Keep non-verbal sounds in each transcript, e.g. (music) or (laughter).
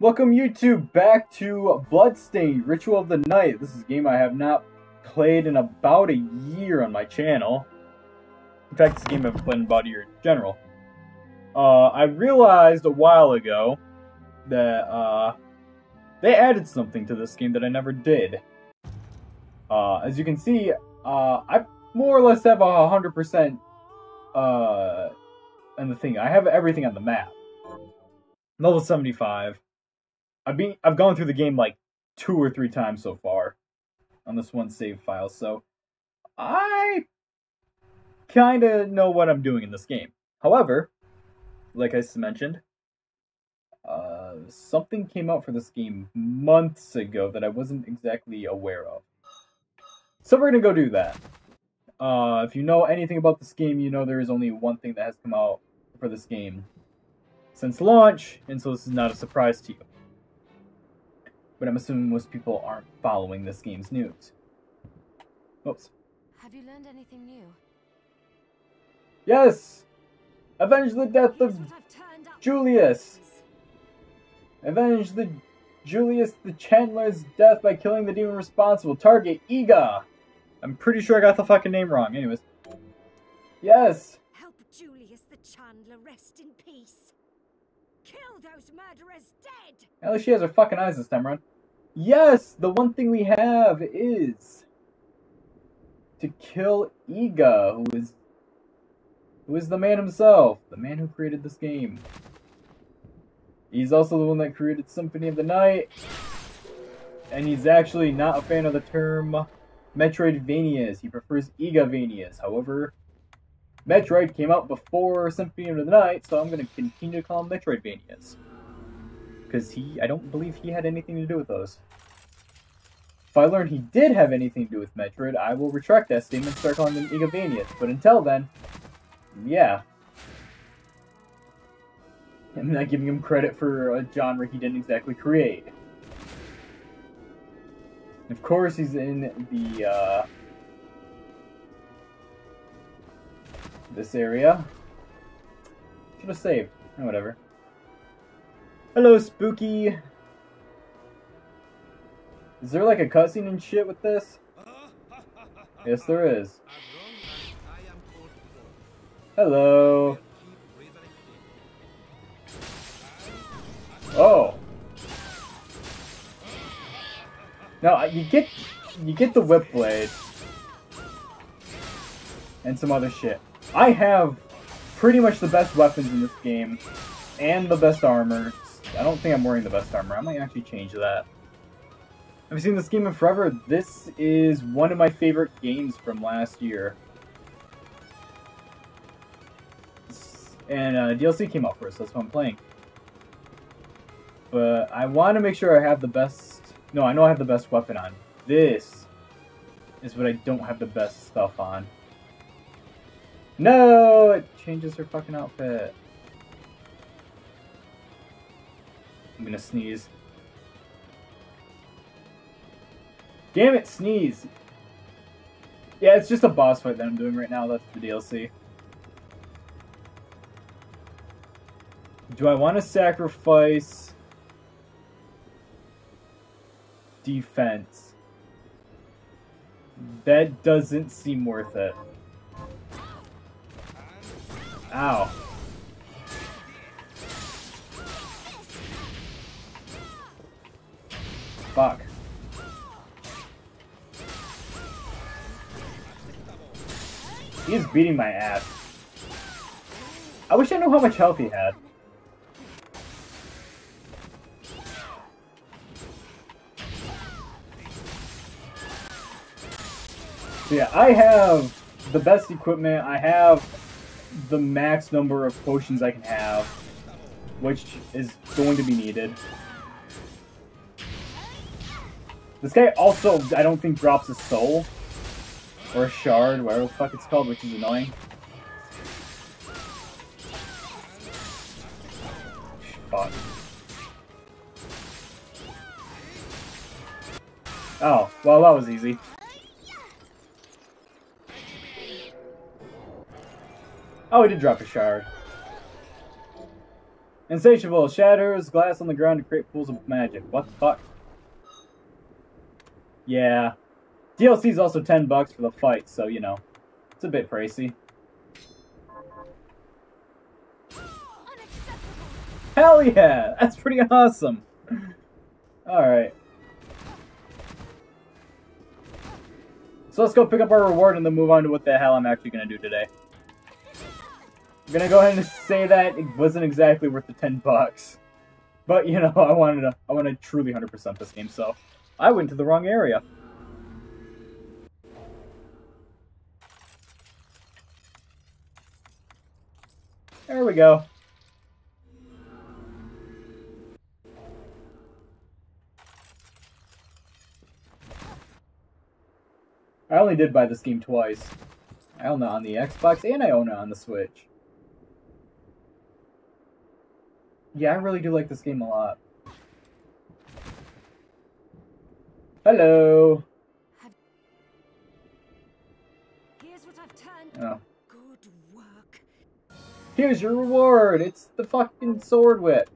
Welcome YouTube back to Bloodstained Ritual of the Night. This is a game I have not played in about a year on my channel. In fact, this game I've played in about a year in general. Uh, I realized a while ago that uh, they added something to this game that I never did. Uh, as you can see, uh, I more or less have a 100% uh, and the thing. I have everything on the map. Level 75. I've been I've gone through the game like two or three times so far on this one save file, so I kind of know what I'm doing in this game. However, like I mentioned, uh, something came out for this game months ago that I wasn't exactly aware of. So we're gonna go do that. Uh, if you know anything about this game, you know there is only one thing that has come out for this game since launch, and so this is not a surprise to you. But I'm assuming most people aren't following this game's news. Oops. Have you learned anything new? Yes! Avenge the death of what I've turned up. Julius! Avenge the Julius the Chandler's death by killing the demon responsible. Target Iga! I'm pretty sure I got the fucking name wrong. Anyways. Yes! Help Julius the Chandler rest in peace. Kill those murderers dead. At least she has her fucking eyes this time around. Yes! The one thing we have is to kill Iga, who is who is the man himself, the man who created this game. He's also the one that created Symphony of the Night, and he's actually not a fan of the term Metroidvanias. He prefers Igavanias. However, Metroid came out before Symphony of the Night, so I'm going to continue to call him Metroidvanias. Because he, I don't believe he had anything to do with those. If I learn he did have anything to do with Metroid, I will retract that statement and start calling them Igavanias. But until then, yeah. (laughs) I'm not giving him credit for a genre he didn't exactly create. Of course, he's in the, uh, this area. Should have saved. Oh, whatever. Hello, Spooky. Is there like a cutscene and shit with this? Yes, there is. Hello. Oh. No, you get you get the whip blade and some other shit. I have pretty much the best weapons in this game and the best armor. I don't think I'm wearing the best armor. I might actually change that. I've seen this game in forever. This is one of my favorite games from last year. And uh, DLC came out first, so that's what I'm playing. But I want to make sure I have the best... No, I know I have the best weapon on. This is what I don't have the best stuff on. No! It changes her fucking outfit. I'm gonna sneeze. Damn it, sneeze! Yeah, it's just a boss fight that I'm doing right now. That's the DLC. Do I want to sacrifice defense? That doesn't seem worth it. Ow. Fuck. He's beating my ass. I wish I knew how much health he had. So yeah, I have the best equipment. I have the max number of potions I can have, which is going to be needed. This guy also, I don't think, drops a soul. Or a shard, whatever the fuck it's called, which is annoying. Fuck. Oh, well that was easy. Oh, he did drop a shard. Insatiable shatters glass on the ground to create pools of magic. What the fuck? Yeah. DLC is also 10 bucks for the fight, so, you know, it's a bit pricey. Hell yeah! (laughs) That's pretty awesome! Alright. So let's go pick up our reward and then move on to what the hell I'm actually going to do today. I'm to go ahead and say that it wasn't exactly worth the 10 bucks. But, you know, I wanted to, I wanted to truly 100% this game, so I went to the wrong area. There we go. I only did buy this game twice. I own it on the Xbox and I own it on the Switch. Yeah, I really do like this game a lot. Hello. Here's what I've turned. Oh. Good work. Here's your reward. It's the fucking sword whip.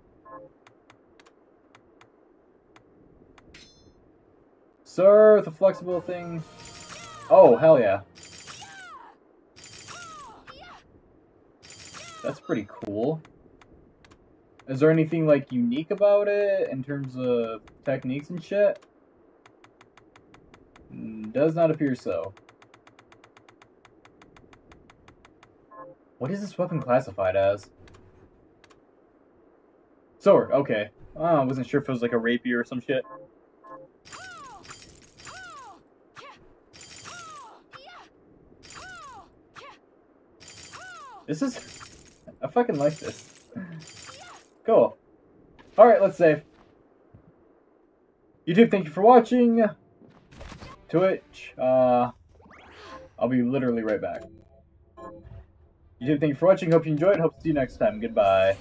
Sir, the flexible thing. Oh, hell yeah. That's pretty cool. Is there anything, like, unique about it in terms of techniques and shit? Mm, Does not appear so. What is this weapon classified as? Sword, okay. Oh, I wasn't sure if it was like a rapier or some shit. This is... (laughs) I fucking like this. Cool. Alright, let's save. YouTube, thank you for watching. Twitch, uh... I'll be literally right back. YouTube, thank you for watching. Hope you enjoyed. Hope to see you next time. Goodbye.